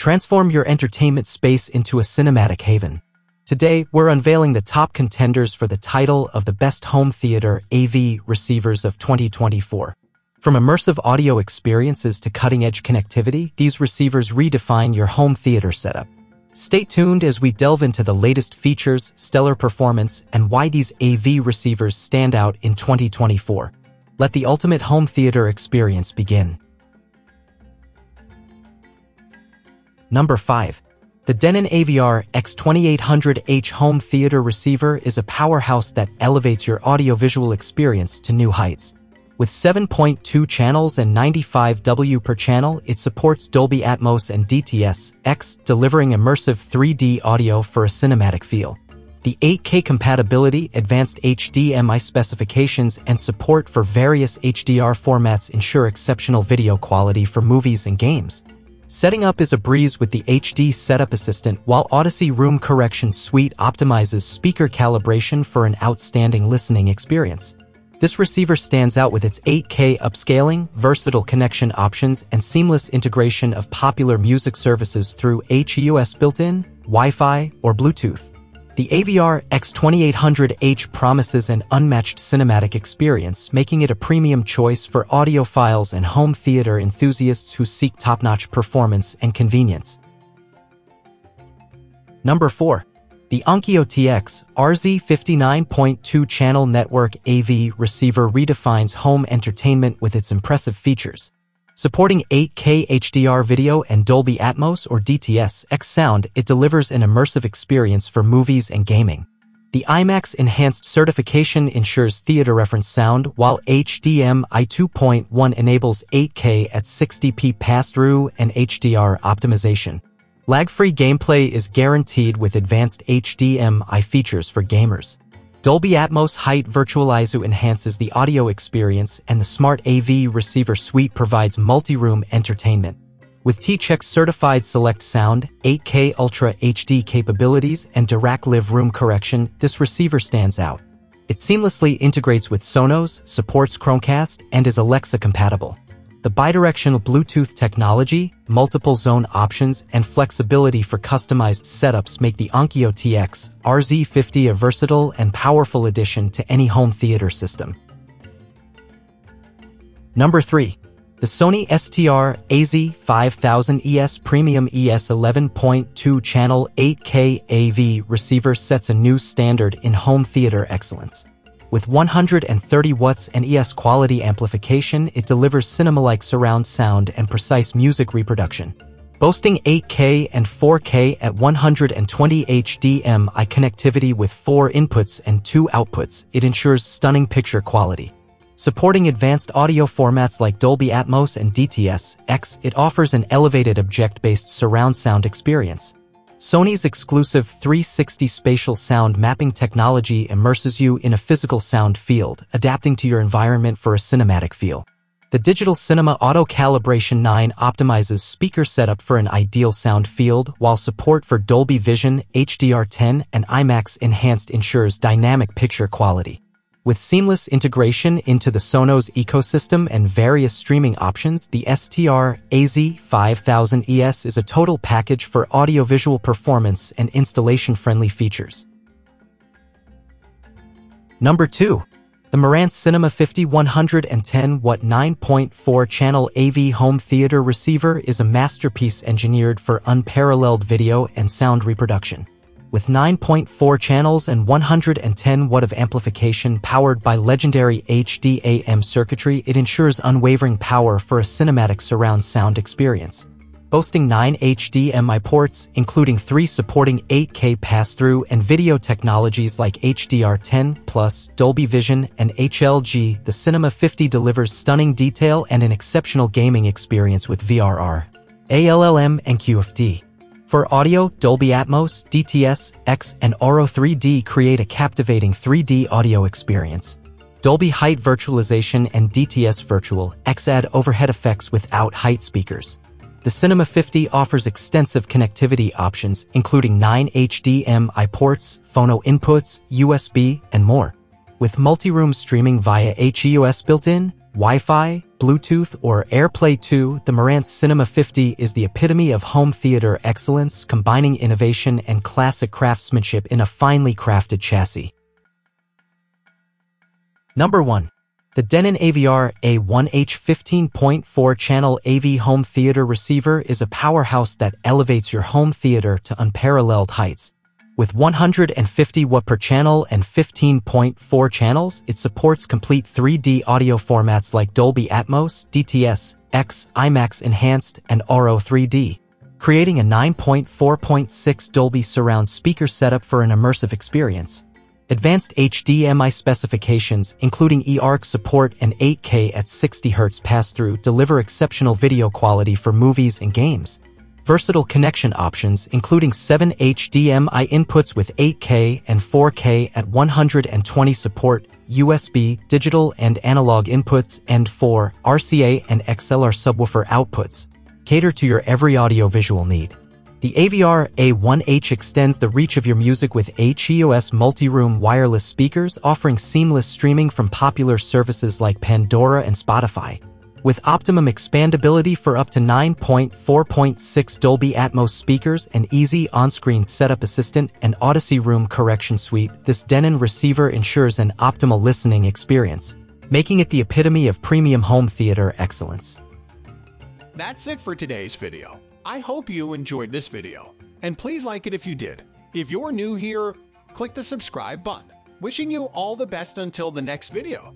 Transform your entertainment space into a cinematic haven. Today, we're unveiling the top contenders for the title of the Best Home Theater AV Receivers of 2024. From immersive audio experiences to cutting-edge connectivity, these receivers redefine your home theater setup. Stay tuned as we delve into the latest features, stellar performance, and why these AV receivers stand out in 2024. Let the ultimate home theater experience begin. Number 5. The Denon AVR X2800H home theater receiver is a powerhouse that elevates your audiovisual experience to new heights. With 7.2 channels and 95 W per channel, it supports Dolby Atmos and DTS-X, delivering immersive 3D audio for a cinematic feel. The 8K compatibility, advanced HDMI specifications, and support for various HDR formats ensure exceptional video quality for movies and games. Setting up is a breeze with the HD Setup Assistant, while Audyssey Room Correction Suite optimizes speaker calibration for an outstanding listening experience. This receiver stands out with its 8K upscaling, versatile connection options, and seamless integration of popular music services through HEOS built-in, Wi-Fi, or Bluetooth. The AVR X2800H promises an unmatched cinematic experience, making it a premium choice for audiophiles and home theater enthusiasts who seek top-notch performance and convenience. Number 4. The Onkyo TX RZ50 9.2 channel network AV receiver redefines home entertainment with its impressive features. Supporting 8K HDR video and Dolby Atmos or DTS-X sound, it delivers an immersive experience for movies and gaming. The IMAX Enhanced certification ensures theater reference sound, while HDMI 2.1 enables 8K at 60p pass-through and HDR optimization. Lag-free gameplay is guaranteed with advanced HDMI features for gamers. Dolby Atmos Height Virtualizer enhances the audio experience and the Smart AV Receiver Suite provides multi-room entertainment. With THX certified select sound, 8K Ultra HD capabilities, and Dirac Live room correction, this receiver stands out. It seamlessly integrates with Sonos, supports Chromecast, and is Alexa compatible. The bidirectional Bluetooth technology, multiple zone options, and flexibility for customized setups make the Onkyo TX RZ50 a versatile and powerful addition to any home theater system. Number 3. The Sony STR AZ5000ES Premium ES 11.2 channel 8K AV receiver sets a new standard in home theater excellence. With 130 watts and ES quality amplification, it delivers cinema-like surround sound and precise music reproduction. Boasting 8K and 4K at 120 HDMI connectivity with four inputs and two outputs, it ensures stunning picture quality. Supporting advanced audio formats like Dolby Atmos and DTS-X, it offers an elevated object-based surround sound experience. Sony's exclusive 360 spatial sound mapping technology immerses you in a physical sound field, adapting to your environment for a cinematic feel. The Digital Cinema Auto Calibration 9 optimizes speaker setup for an ideal sound field, while support for Dolby Vision, HDR10, and IMAX Enhanced ensures dynamic picture quality. With seamless integration into the Sonos ecosystem and various streaming options, the STR AZ5000ES is a total package for audiovisual performance and installation-friendly features. Number 2. The Marantz Cinema 50 110 Watt 9.4 channel AV home theater receiver is a masterpiece engineered for unparalleled video and sound reproduction. With 9.4 channels and 110 watt of amplification powered by legendary HDAM circuitry, it ensures unwavering power for a cinematic surround sound experience. Boasting 9 HDMI ports, including 3 supporting 8K pass-through and video technologies like HDR10+, Dolby Vision, and HLG, the Cinema 50 delivers stunning detail and an exceptional gaming experience with VRR, ALLM, and QFT. For audio, Dolby Atmos, DTS, X, and Auro 3D create a captivating 3D audio experience. Dolby Height Virtualization and DTS Virtual X add overhead effects without height speakers. The Cinema 50 offers extensive connectivity options, including 9 HDMI ports, phono inputs, USB, and more. With multi-room streaming via HEOS built-in, Wi-Fi, Bluetooth, or AirPlay 2, the Marantz Cinema 50 is the epitome of home theater excellence, combining innovation and classic craftsmanship in a finely crafted chassis. Number 1. The Denon AVR A1H 15.4 channel AV home theater receiver is a powerhouse that elevates your home theater to unparalleled heights. With 150 watt per channel and 15.4 channels, it supports complete 3D audio formats like Dolby Atmos, DTS, X, IMAX Enhanced, and Auro 3D, creating a 9.4.6 Dolby surround speaker setup for an immersive experience. Advanced HDMI specifications, including eARC support and 8K at 60Hz pass-through, deliver exceptional video quality for movies and games versatile connection options including 7 HDMI inputs with 8K and 4K at 120 support, USB, digital and analog inputs, and 4 RCA and XLR subwoofer outputs, cater to your every audio-visual need. The AVR A1H extends the reach of your music with HEOS multi-room wireless speakers offering seamless streaming from popular services like Pandora and Spotify with optimum expandability for up to 9.4.6 Dolby Atmos speakers and easy on-screen setup assistant and Audyssey Room correction suite, this Denon receiver ensures an optimal listening experience, making it the epitome of premium home theater excellence. That's it for today's video. I hope you enjoyed this video, and please like it if you did. If you're new here, click the subscribe button. Wishing you all the best until the next video.